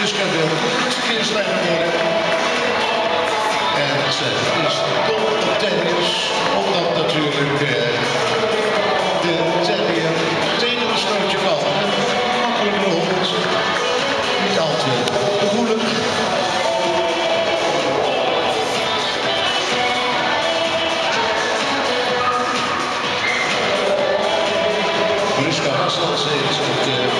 Dus gaan doen. het verkeerslijn worden. En ze is eh, top op tennis, omdat natuurlijk eh, de terrier tegen een stootje valt. Makkelijk hond, niet al te gevoelig. Mariska Hassel, ze is op